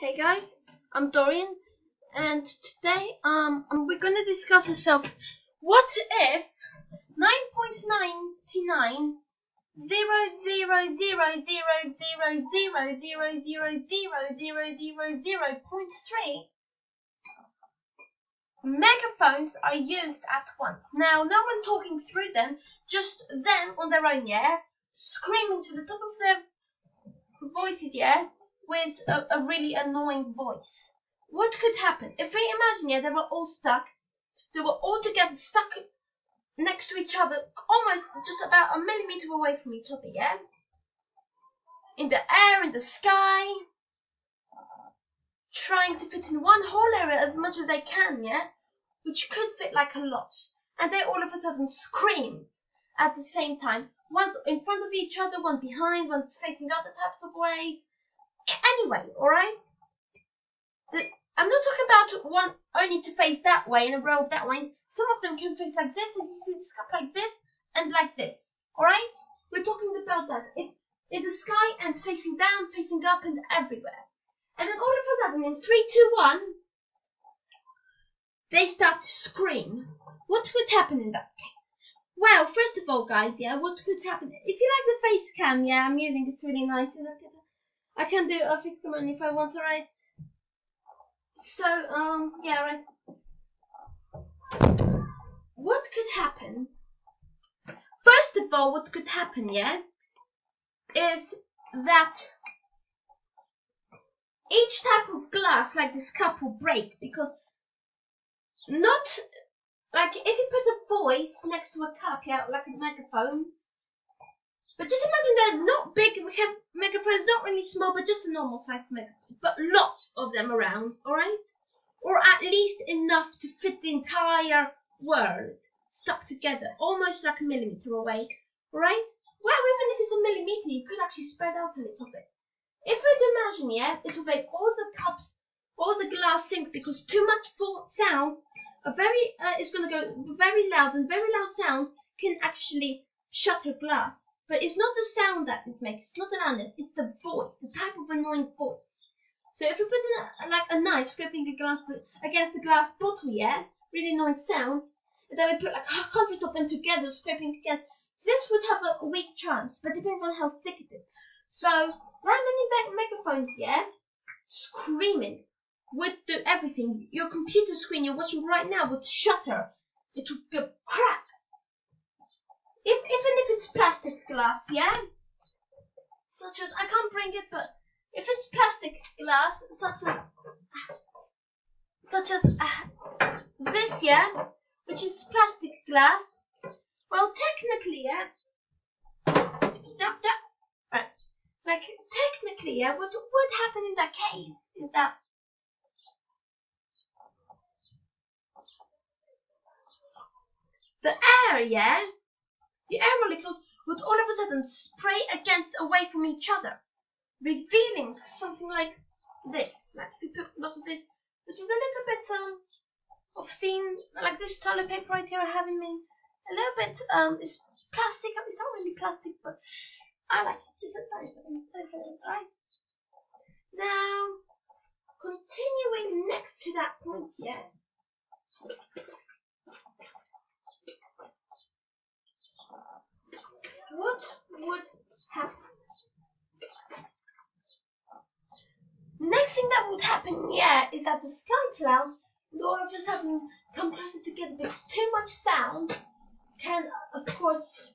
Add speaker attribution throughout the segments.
Speaker 1: Hey guys, I'm Doriyan, and today um we're gonna discuss ourselves. What if nine point nine nine zero zero zero zero zero zero zero zero zero zero zero zero point three megaphones are used at once? Now, no one talking through them, just them on their own, yeah, screaming to the top of their voices, yeah with a, a really annoying voice. What could happen? If we imagine, yeah, they were all stuck, they were all together, stuck next to each other, almost just about a millimeter away from each other, yeah? In the air, in the sky, trying to fit in one whole area as much as they can, yeah? Which could fit like a lot. And they all of a sudden screamed at the same time. One in front of each other, one behind, one's facing other types of ways. Anyway, alright? I'm not talking about one only to face that way and a row of that way. Some of them can face like this, and up like this, and like this. Alright? We're talking about that. In the sky and facing down, facing up, and everywhere. And then all of a sudden, in three, two, one, they start to scream. What could happen in that case? Well, first of all, guys, yeah, what could happen? If you like the face cam, yeah, I'm using it's really nice. I can do face cam if I want, to write. So, um, yeah, right. What could happen? First of all, what could happen, yeah, is that each type of glass, like this cup, will break because not like if you put a voice next to a cup, yeah, like a megaphone. But just imagine they're not big megaphones, not really small, but just a normal sized megaphone. But lots of them around, alright? Or at least enough to fit the entire world stuck together, almost like a millimeter away, right? Well, even if it's a millimeter, you could actually spread out a little bit. If we'd imagine, yeah, it would make all the cups, all the glass sink because too much sound, a very, uh, it's going to go very loud, and very loud sound can actually shatter glass. But it's not the sound that it makes, it's not the loudness, it's the voice, the type of annoying voice. So if we put in a, like a knife scraping against the glass bottle, yeah, really annoying sound, and then we put like hundreds of them together scraping against, this would have a weak chance, but depending on how thick it is. So how many megaphones, yeah, screaming would do everything. Your computer screen you're watching right now would shatter. It would go crack. If even if it's plastic glass, yeah? Such as I can't bring it, but if it's plastic glass, such as such as uh, this, yeah, which is plastic glass. Well, technically, yeah. Right. Like technically, yeah. What would happen in that case is that the air, yeah, the air molecules would all of a sudden spray against away from each other, revealing something like this. Like if you put lots of this, which is a little bit um of thin, like this toilet paper right here I have in me. A little bit um it's plastic. It's not really plastic, but I like it. It's a tiny? Now, continuing next to that point, yeah. What would happen? Next thing that would happen, yeah, is that the sky clouds would all of a sudden come closer together because too much sound can, of course,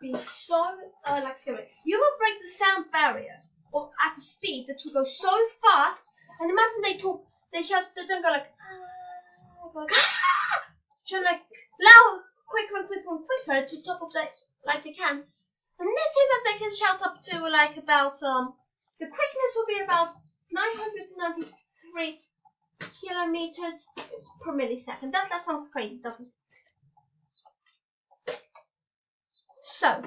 Speaker 1: be so, uh, like, scary. You will break the sound barrier or at a speed that will go so fast. And imagine they talk, they shout, they don't go like, ah, go like, ah, shout like loud, quicker and quicker and quicker to top of that, like they can. And let's say that they can shout up to like about um the quickness will be about 993 kilometers per millisecond. That that sounds crazy, doesn't it? So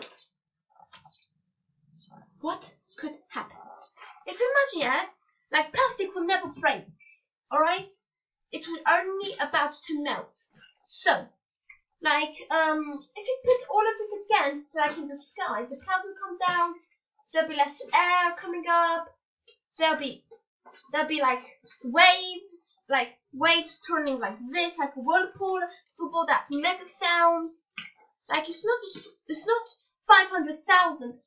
Speaker 1: what could happen? If you imagine yeah, like plastic will never break, alright? It will only about to melt. So like, um, if you put all of it against, like in the sky, the cloud will come down, there'll be less air coming up, there'll be there'll be like waves, like waves turning like this, like a whirlpool, with that mega sound. Like it's not just, it's not 500,000.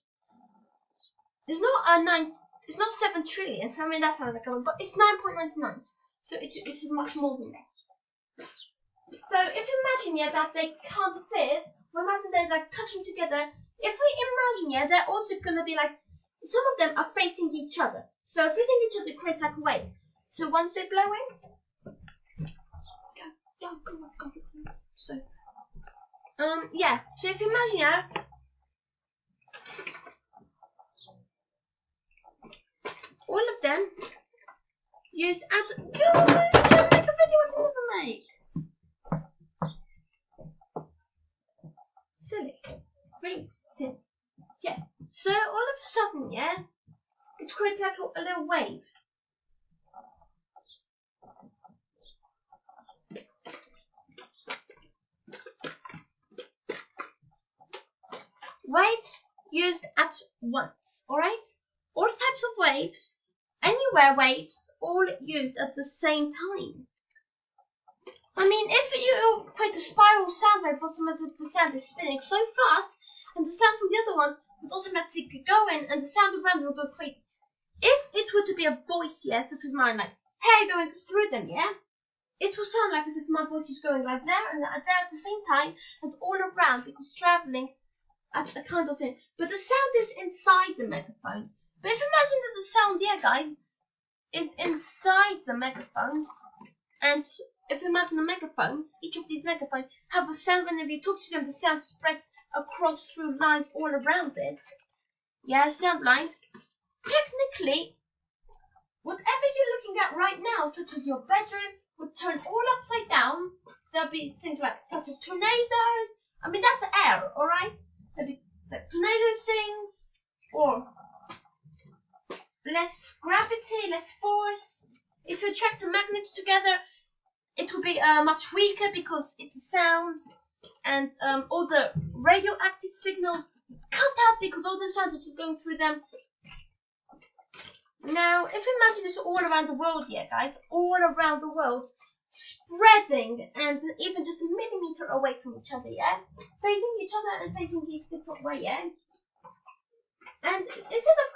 Speaker 1: It's not a nine, it's not 7 trillion. I mean, that sounds like a lot, but it's 9.99. So it's, it's much more than that. So if you imagine, yeah, that they can't fit, we imagine they're like touching together. If we imagine, yeah, they're also gonna be like, some of them are facing each other. So if you think each other creates like a wave. So once they're blowing, go, go, go, go, go, So, um, yeah. So if you imagine, yeah, all of them used at go, make a video I can never make. Really silly. Yeah. So all of a sudden, yeah, it's created like a, a little wave. Waves used at once, alright? All types of waves, anywhere waves, all used at the same time. I mean, if you create a spiral sound wave some of the sound is spinning so fast, and the sound from the other ones would automatically go in, and the sound around will go crazy. If it were to be a voice, yes, such as mine, like, hey, going through them, yeah? It will sound like as if my voice is going like there and there at the same time and all around because traveling at a kind of thing. But the sound is inside the megaphones. But if you imagine that the sound, yeah, guys, is inside the megaphones, and if you imagine the megaphones, each of these megaphones have a sound whenever you talk to them, the sound spreads across through lines all around it. Yeah, sound lines technically, whatever you're looking at right now, such as your bedroom, would turn all upside down. There'll be things like such as tornadoes. I mean, that's air, all right. There'll be like tornado things, or less gravity, less force. If you attract a magnet together, it will be uh, much weaker because it's a sound, and um, all the radioactive signals cut out because all the sound is going through them now, if you imagine this all around the world, yeah, guys, all around the world, spreading and even just a millimeter away from each other, yeah, facing each other and facing each different way, yeah. And instead of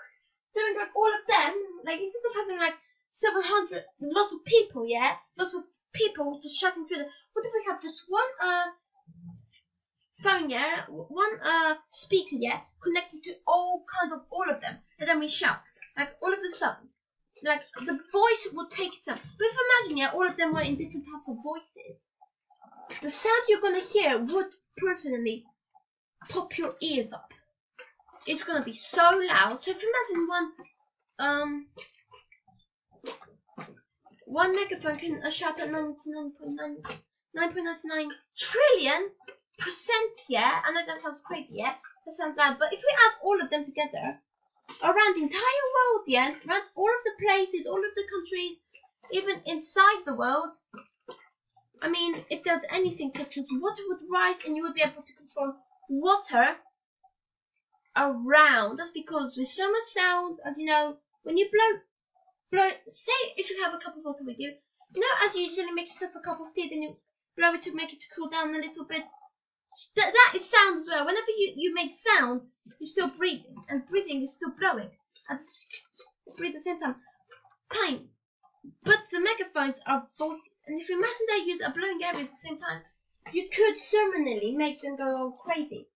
Speaker 1: doing like all of them, like instead of having like 700, lots of people, yeah, lots of people just shouting through them, what if we have? Just one uh phone, yeah, one uh speaker, yeah, connected to all kind of all of them, and then we shout. Like all of a sudden, like the voice will take some. But if imagine, yeah, all of them were in different types of voices, the sound you're gonna hear would permanently pop your ears up. It's gonna be so loud. So if you imagine one, um, one megaphone can uh, shout at 99.9, 9.99 trillion percent. Yeah, I know that sounds crazy. Yeah, that sounds loud. But if we add all of them together, around the entire world, yeah, around all of the places, all of the countries, even inside the world. I mean, if there's anything such as water would rise and you would be able to control water around. That's because with so much sound, as you know, when you blow, blow, say if you have a cup of water with you, you know, as you usually make yourself a cup of tea, then you blow it to make it cool down a little bit. That, is sound as well. Whenever you, you make sound, you're still breathing, and breathing is still blowing. And breathe at the same time. Kind. But the megaphones are voices, and if you imagine they use a blowing area at the same time, you could ceremonially make them go all crazy.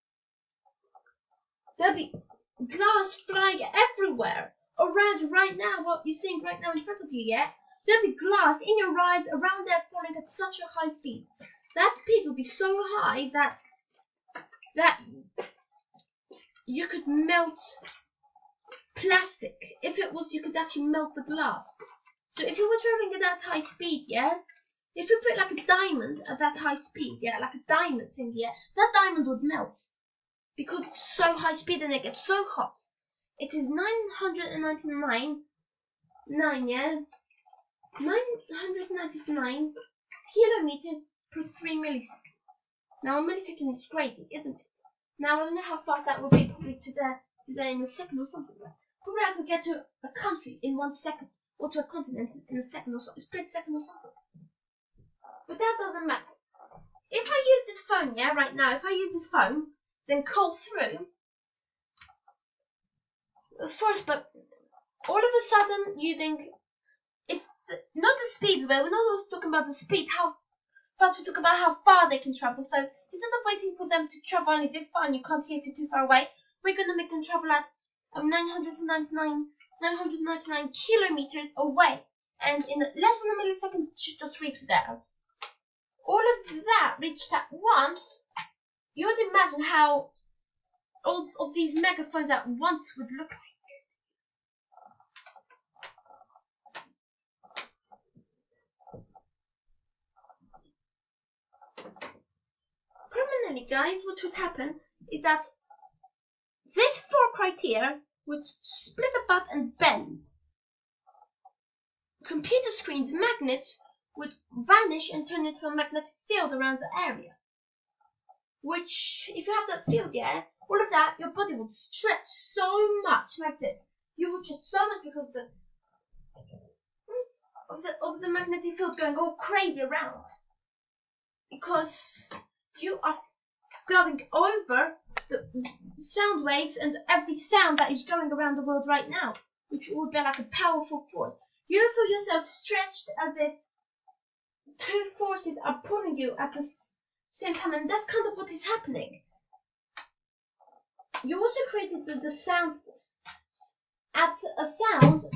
Speaker 1: There'll be glass flying everywhere around right now, what you're seeing right now in front of you, yeah? There'll be glass in your eyes around there falling at such a high speed. That speed will be so high that that you could melt plastic. If it was, you could actually melt the glass. So if you were traveling at that high speed, yeah, if you put like a diamond at that high speed, yeah, like a diamond thing, yeah, that diamond would melt because it's so high speed and it gets so hot. It is 999, 9, yeah, 999 kilometers per 3 milliseconds. Now a millisecond is crazy, isn't it? Now I don't know how fast that will be probably today, today in a second or something like that. Probably I could get to a country in one second. or to a continent in a second or so, a split second or something. But that doesn't matter. If I use this phone, yeah, right now, if I use this phone, then call through, first, but all of a sudden using, it's not the speed, but we're not talking about the speed, how fast we talk about how far they can travel. So instead of waiting for them to travel only this far and you can't see if you're too far away, we're going to make them travel at um, 999, 999 kilometers away. And in less than a millisecond, just reach there. All of that reached at once. You would imagine how all of these megaphones at once would look like. Guys, what would happen is that these four criteria would split apart and bend. Computer screens, magnets, would vanish and turn into a magnetic field around the area. Which, if you have that field, yeah, all of that, your body would stretch so much like this. You would stretch so much because of the of the of the magnetic field going all crazy around. Because you are going over the sound waves and every sound that is going around the world right now, which would be like a powerful force. You feel yourself stretched as if two forces are pulling you at the same time, and that's kind of what is happening. You also created the, the sound force. At a sound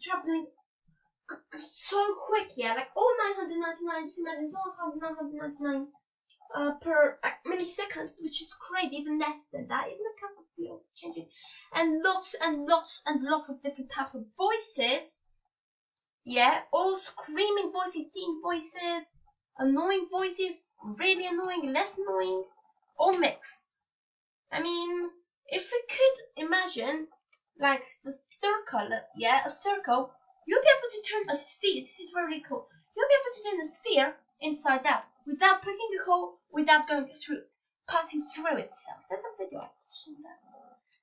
Speaker 1: traveling so quick, yeah, like all 999, just imagine all 999 uh, per millisecond, which is crazy, even less than that, even a couple of field changing, and lots and lots and lots of different types of voices. Yeah, all screaming voices, thin voices, annoying voices, really annoying, less annoying, all mixed. I mean, if we could imagine, like, the circle, yeah, a circle, you'll be able to turn a sphere, this is really cool, you'll be able to turn a sphere inside out, without poking a hole, without going through, passing through itself. That's a video I watched on that.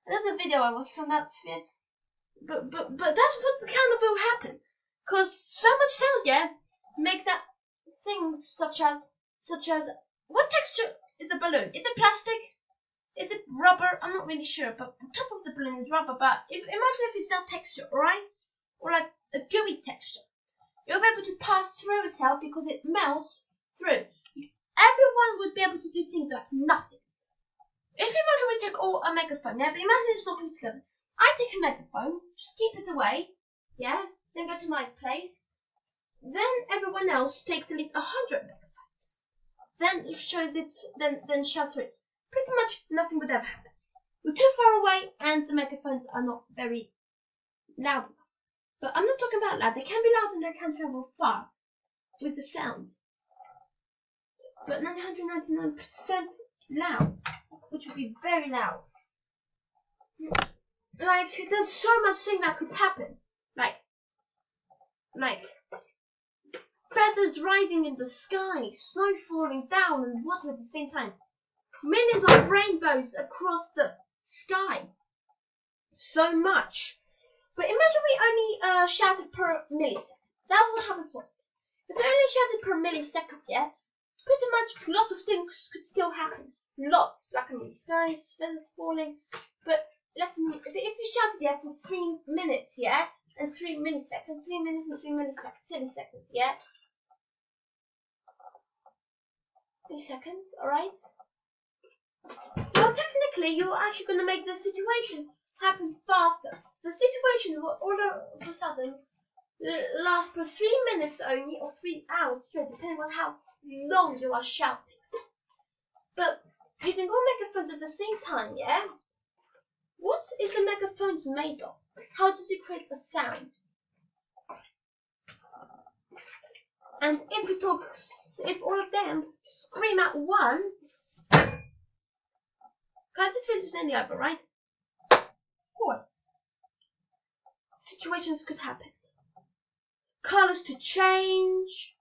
Speaker 1: That's a video I watched on that sphere. But, but, but that's what kind of will happen. Cause so much sound, yeah, makes that things such as such as what texture is a balloon? Is it plastic? Is it rubber? I'm not really sure, but the top of the balloon is rubber. But if, imagine if it's that texture, alright, or like a gooey texture, you'll be able to pass through itself because it melts through. Everyone would be able to do things like nothing. If you imagine we take all a megaphone, yeah, but imagine it's not all together. I take a megaphone, just keep it away, yeah, then go to my place. Then everyone else takes at least a hundred megaphones. Then shows it, then then shouts it. Pretty much nothing would ever happen. We're too far away, and the megaphones are not very loud enough. But I'm not talking about loud. They can be loud and they can travel far with the sound. But 999% loud, which would be very loud. Like, there's so much thing that could happen. Like, like feathers rising in the sky, snow falling down, and water at the same time. Millions of rainbows across the sky. So much. But imagine we only uh, shouted per millisecond. That will happen so. If we only shouted per millisecond, yeah, pretty much lots of things could still happen. Lots, like I mean, skies, feathers falling. But less than if, if we shouted yeah for three minutes, yeah, and three milliseconds, three minutes and three milliseconds, milliseconds, yeah? Three seconds, alright? Well, technically, you're actually going to make the situation happen faster. The situation will all of a sudden last for three minutes only, or three hours straight, depending on how long you are shouting. But you can all megaphones at the same time, yeah? What is the megaphones made of? How does it create a sound? And if we talk, if all of them scream at once, guys, this is only over, right? Of course. Situations could happen. Colors to change.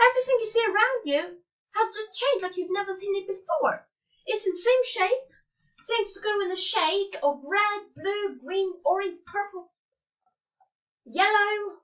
Speaker 1: Everything you see around you has just changed like you've never seen it before. It's in the same shape, Things go in the shade of red, blue, green, orange, purple, yellow,